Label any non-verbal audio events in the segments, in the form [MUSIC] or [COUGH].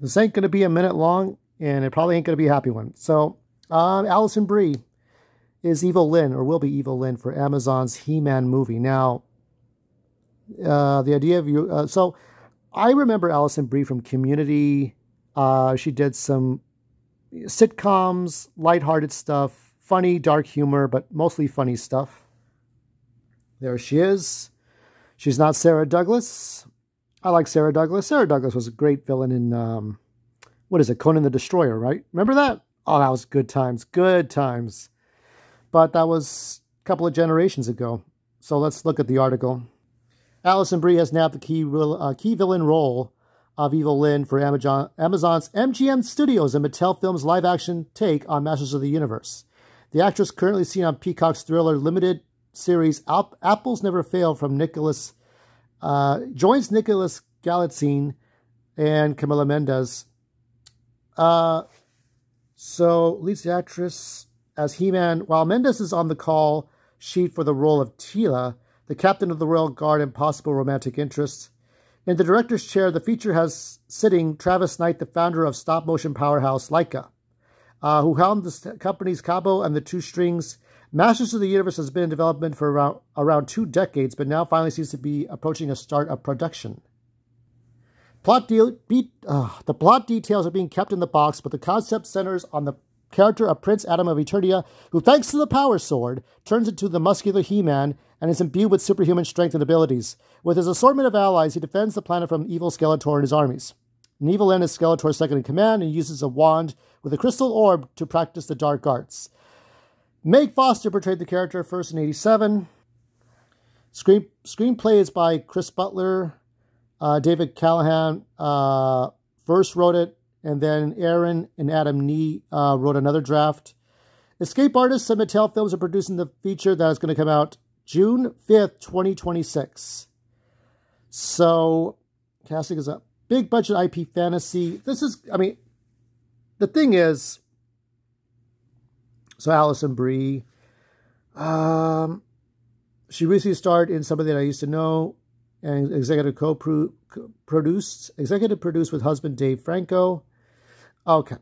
This ain't going to be a minute long, and it probably ain't going to be a happy one. So, um, Alison Brie is Evil-Lyn, or will be Evil-Lyn, for Amazon's He-Man movie. Now, uh, the idea of you... Uh, so, I remember Alison Brie from Community. Uh, she did some sitcoms, lighthearted stuff, funny, dark humor, but mostly funny stuff. There she is. She's not Sarah Douglas. I like Sarah Douglas. Sarah Douglas was a great villain in, um, what is it, Conan the Destroyer, right? Remember that? Oh, that was good times. Good times. But that was a couple of generations ago. So let's look at the article. Alison Brie has nabbed the key, uh, key villain role of Evil-Lyn for Amazon, Amazon's MGM Studios and Mattel Films live-action take on Masters of the Universe. The actress currently seen on Peacock's Thriller limited series Apples Never Fail from Nicholas uh, joins Nicholas Galitzine and Camila Mendes. Uh, so leads the actress as He-Man, while Mendes is on the call sheet for the role of Teela, the captain of the Royal Guard and possible romantic interest. In the director's chair, the feature has sitting Travis Knight, the founder of stop-motion powerhouse Laika, uh, who helmed the company's Kubo and the Two Strings Masters of the Universe has been in development for around, around two decades, but now finally seems to be approaching a start of production. Plot deal, beat, uh, the plot details are being kept in the box, but the concept centers on the character of Prince Adam of Eternia, who, thanks to the Power Sword, turns into the muscular He-Man and is imbued with superhuman strength and abilities. With his assortment of allies, he defends the planet from evil Skeletor and his armies. Evil-Lyn is Skeletor's second in command and uses a wand with a crystal orb to practice the dark arts. Meg Foster portrayed the character first in 87. Screen, screenplay is by Chris Butler. Uh, David Callaham uh, first wrote it, and then Aaron and Adam Nee uh, wrote another draft. Escape Artists and Mattel Films are producing the feature that is going to come out June 5th, 2026. So, casting is a big budget IP fantasy. This is, I mean, the thing is, so Alison Brie. Um, she recently starred in somebody that I used to know and executive co-produced, executive produced with husband Dave Franco. Okay.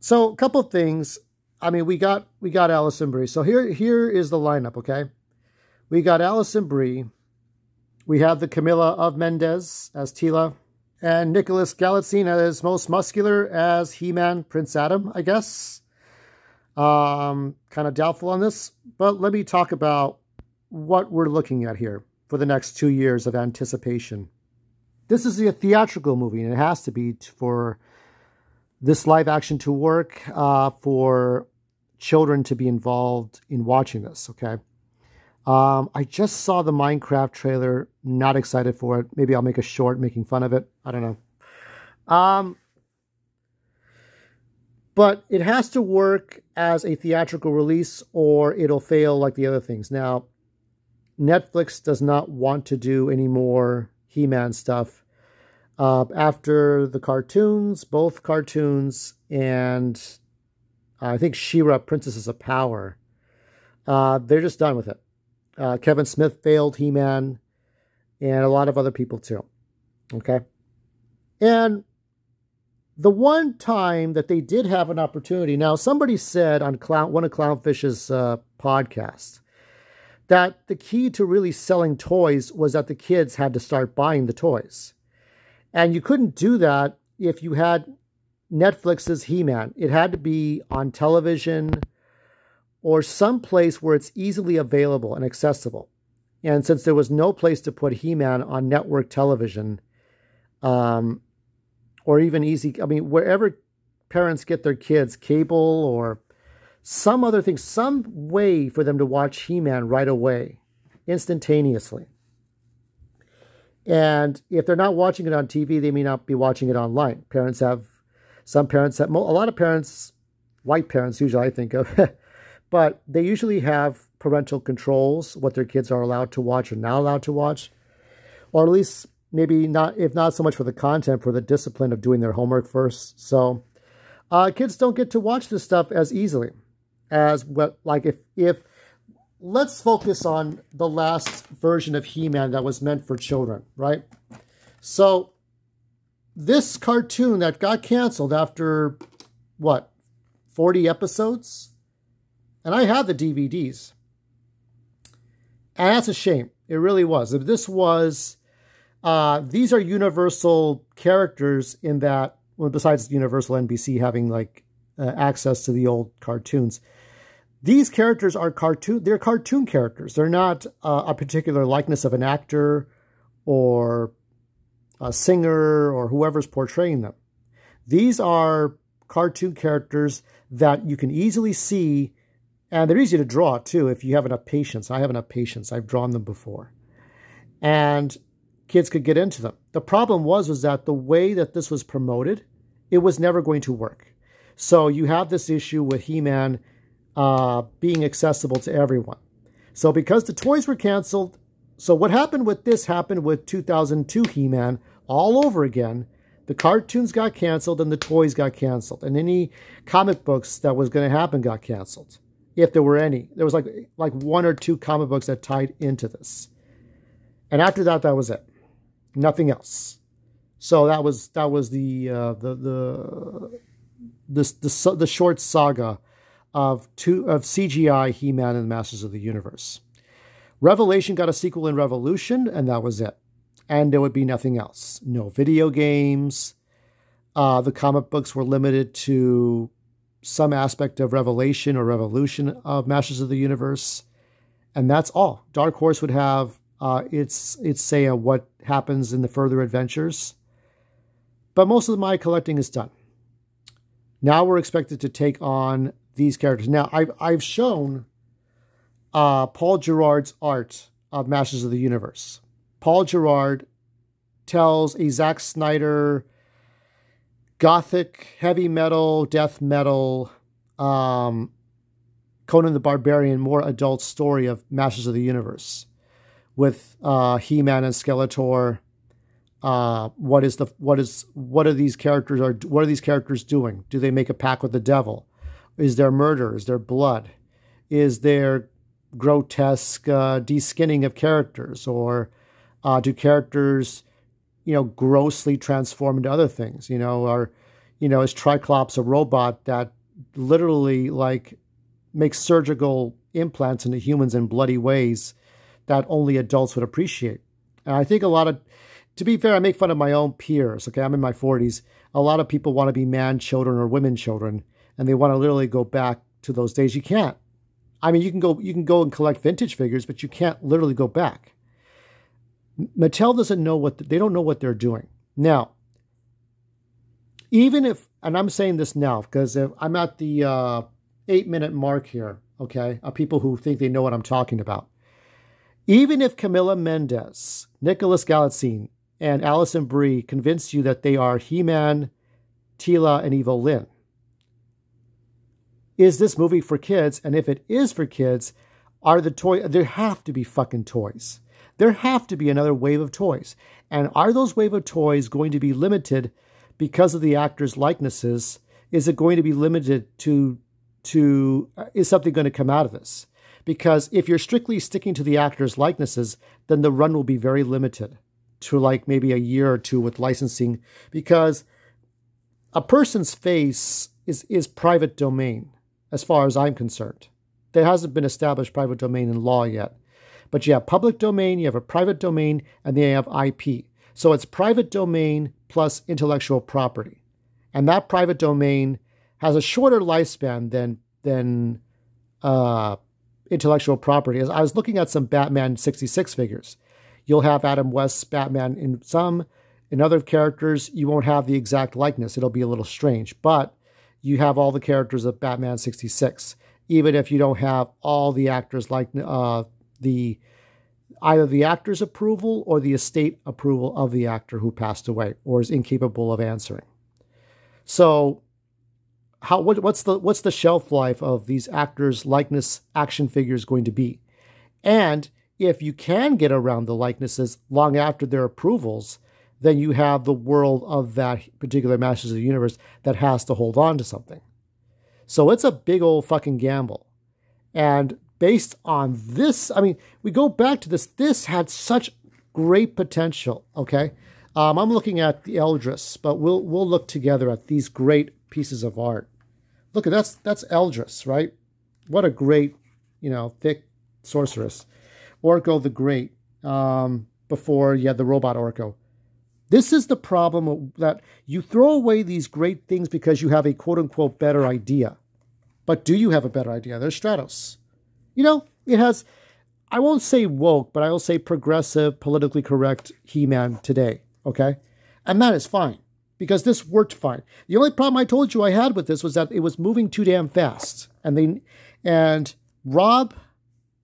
So a couple things. I mean, we got we got Alison Brie. So here here is the lineup, okay? We got Alison Brie. We have the Camila of Mendes as Teela. And Nicholas Galitzine as most muscular as He-Man Prince Adam, I guess. Um, kind of doubtful on this, but let me talk about what we're looking at here for the next two years of anticipation. This is a theatrical movie, and it has to be for this live action to work, uh, for children to be involved in watching this, okay? Um, I just saw the Minecraft trailer, not excited for it. Maybe I'll make a short making fun of it. I don't know. Um, but it has to work as a theatrical release or it'll fail like the other things. Now, Netflix does not want to do any more He-Man stuff. Uh, after the cartoons, both cartoons, and I think She-Ra, Princesses of Power, uh, they're just done with it. Uh, Kevin Smith failed He-Man, and a lot of other people too. Okay? And the one time that they did have an opportunity, now somebody said on Clown, one of Clownfish's uh, podcasts that the key to really selling toys was that the kids had to start buying the toys. And you couldn't do that if you had Netflix's He-Man. It had to be on television or some place where it's easily available and accessible. And since there was no place to put He-Man on network television, um, or even easy, I mean, wherever parents get their kids, cable or some other thing, some way for them to watch He Man right away, instantaneously. And if they're not watching it on TV, they may not be watching it online. Parents have, some parents have, a lot of parents, white parents usually I think of, [LAUGHS] but they usually have parental controls, what their kids are allowed to watch or not allowed to watch, or at least maybe not, if not so much for the content, for the discipline of doing their homework first. So uh, kids don't get to watch this stuff as easily as what, like if, if, let's focus on the last version of He-Man that was meant for children, right? So this cartoon that got canceled after what 40 episodes and i had the dvds and that's a shame it really was If this was uh, these are universal characters in that well besides universal nbc having like uh, access to the old cartoons these characters are cartoon they're cartoon characters they're not uh, a particular likeness of an actor or a singer or whoever's portraying them. These are cartoon characters that you can easily see, and they're easy to draw too if you have enough patience. I have enough patience. I've drawn them before. And kids could get into them. The problem was was that the way that this was promoted, it was never going to work. So you have this issue with He-Man uh, being accessible to everyone. So because the toys were canceled, so what happened with this happened with 2002 He-Man all over again. The cartoons got canceled and the toys got canceled. And any comic books that was going to happen got canceled. If there were any. There was like like one or two comic books that tied into this. And after that, that was it. Nothing else. So that was that was the uh, the the the the, the short saga of two of CGI He-Man and the Masters of the Universe. Revelation got a sequel in Revolution, and that was it and there would be nothing else. No video games. Uh, the comic books were limited to some aspect of Revelation or Revolution of Masters of the Universe, and that's all. Dark Horse would have uh, its its say what happens in the further adventures, but most of my collecting is done. Now we're expected to take on these characters. Now I've I've shown uh, Paul Gerard's art of Masters of the Universe. Paul Gerard tells a Zack Snyder gothic, heavy metal, death metal, um, Conan the Barbarian, more adult story of Masters of the Universe with uh, He-Man and Skeletor. Uh, what is the what is what are these characters are what are these characters doing? Do they make a pact with the devil? Is there murder? Is there blood? Is there grotesque uh, deskinning of characters or uh, do characters, you know, grossly transform into other things? You know, or, you know, is Triclops a robot that literally like makes surgical implants into humans in bloody ways that only adults would appreciate? And I think a lot of, to be fair, I make fun of my own peers. Okay, I'm in my 40s. A lot of people want to be man children or women children, and they want to literally go back to those days. You can't. I mean, you can go you can go and collect vintage figures, but you can't literally go back. Mattel doesn't know what, the, they don't know what they're doing. Now, even if, and I'm saying this now because I'm at the uh, eight minute mark here, okay, of people who think they know what I'm talking about. Even if Camila Mendes, Nicholas Galitzine, and Alison Brie convince you that they are He-Man, Teela, and Evil-Lyn, is this movie for kids? And if it is for kids, are the toy? There have to be fucking toys there have to be another wave of toys. And are those wave of toys going to be limited because of the actors' likenesses? Is it going to be limited to to uh, is something going to come out of this? Because if you're strictly sticking to the actors' likenesses, then the run will be very limited to like maybe a year or two with licensing because a person's face is is private domain as far as I'm concerned. There hasn't been established private domain in law yet. But you have public domain, you have a private domain, and then you have IP. So it's private domain plus intellectual property. And that private domain has a shorter lifespan than, than uh, intellectual property. As I was looking at some Batman 66 figures, you'll have Adam West's Batman in some. In other characters, you won't have the exact likeness. It'll be a little strange, but you have all the characters of Batman 66, even if you don't have all the actors like uh, the either the actor's approval or the estate approval of the actor who passed away or is incapable of answering. So how what, what's the what's the shelf life of these actors likeness action figures going to be? And if you can get around the likenesses long after their approvals, then you have the world of that particular Masters of the Universe that has to hold on to something. So it's a big old fucking gamble. And based on this. I mean, we go back to this. This had such great potential. Okay, Um, I'm looking at the Eldris, but we'll we'll look together at these great pieces of art. Look at that's that's Eldris, right? What a great, you know, thick sorceress. Orko the Great. Um, before you had the robot Orko. This is the problem that you throw away these great things because you have a quote unquote better idea. But do you have a better idea? There's Stratos. You know, it has, I won't say woke, but I will say progressive, politically correct He Man today. Okay? And that is fine because this worked fine. The only problem I told you I had with this was that it was moving too damn fast. And they, and Rob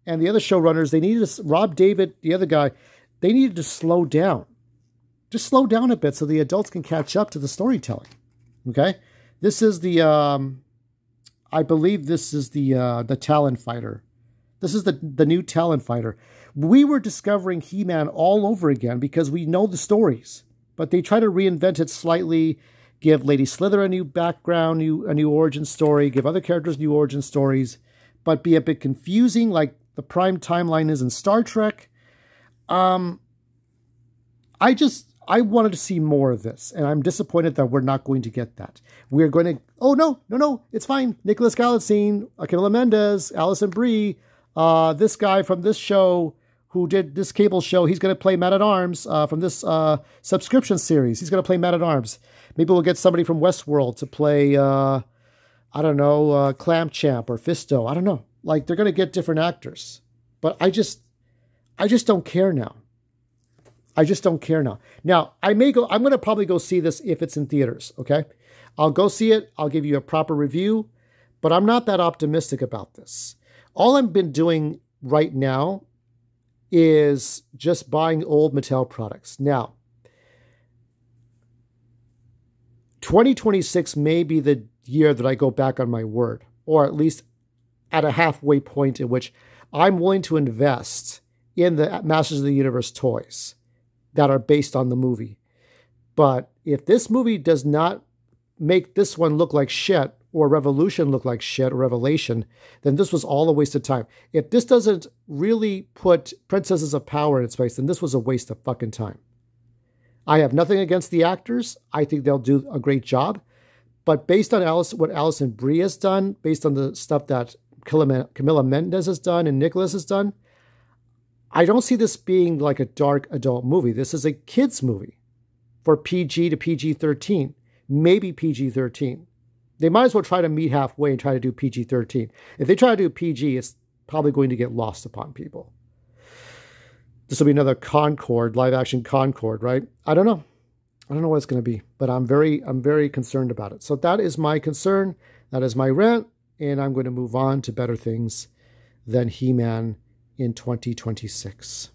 and the other showrunners, they needed to, Rob David, the other guy, they needed to slow down. Just slow down a bit so the adults can catch up to the storytelling. Okay? This is the, um, I believe this is the, uh, the Talon Fighter. This is the, the new Talon Fighter. We were discovering He Man all over again because we know the stories, but they try to reinvent it slightly, give Lady Slither a new background, new, a new origin story, give other characters new origin stories, but be a bit confusing like the prime timeline is in Star Trek. Um, I just I wanted to see more of this, and I'm disappointed that we're not going to get that. We're going to oh no no no it's fine. Nicholas Galitzine, Camila Mendes, Alison Brie, uh, this guy from this show who did this cable show, he's going to play Man at Arms uh, from this uh, subscription series. He's going to play Man at Arms. Maybe we'll get somebody from Westworld to play, uh, I don't know, uh, Clamp Champ or Fisto. I don't know. Like they're going to get different actors, but I just I just don't care now. I just don't care now. Now, I may go, I'm going to probably go see this if it's in theaters, okay? I'll go see it. I'll give you a proper review, but I'm not that optimistic about this. All I've been doing right now is just buying old Mattel products. Now, 2026 may be the year that I go back on my word, or at least at a halfway point in which I'm willing to invest in the Masters of the Universe toys that are based on the movie. But if this movie does not make this one look like shit, or Revolution look like shit, or Revelation, then this was all a waste of time. If this doesn't really put Princesses of Power in its place, then this was a waste of fucking time. I have nothing against the actors. I think they'll do a great job. But based on Alice, what Alison Brie has done, based on the stuff that Camila Mendes has done and Nicholas has done, I don't see this being like a dark adult movie. This is a kids movie for PG to PG 13, maybe PG 13. They might as well try to meet halfway and try to do PG 13. If they try to do PG, it's probably going to get lost upon people. This will be another Concord, live action Concord, right? I don't know. I don't know what it's going to be, but I'm very, I'm very concerned about it. So that is my concern. That is my rant, and I'm going to move on to better things than He Man in 2026.